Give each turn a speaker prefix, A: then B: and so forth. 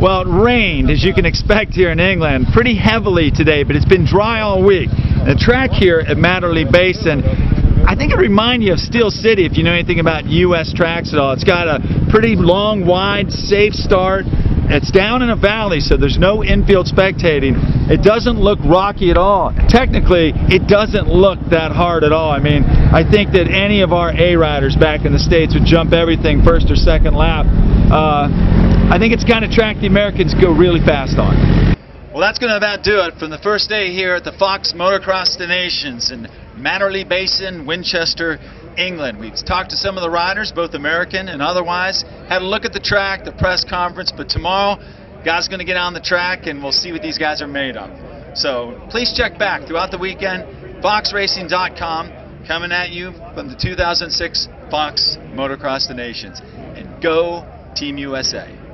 A: Well, it rained, as you can expect here in England, pretty heavily today, but it's been dry all week. The track here at Matterley Basin, I think it reminds you of Steel City if you know anything about U.S. tracks at all. It's got a pretty long, wide, safe start. It's down in a valley, so there's no infield spectating. It doesn't look rocky at all. Technically, it doesn't look that hard at all. I mean, I think that any of our A riders back in the States would jump everything first or second lap. Uh, I think it's kind of track the Americans go really fast on. Well, that's going to about do it from the first day here at the Fox Motocross des Nations in Matterley Basin, Winchester, England. We've talked to some of the riders, both American and otherwise, had a look at the track, the press conference, but tomorrow, guys going to get on the track and we'll see what these guys are made of. So please check back throughout the weekend, foxracing.com, coming at you from the 2006 Fox Motocross des Nations. And go Team USA.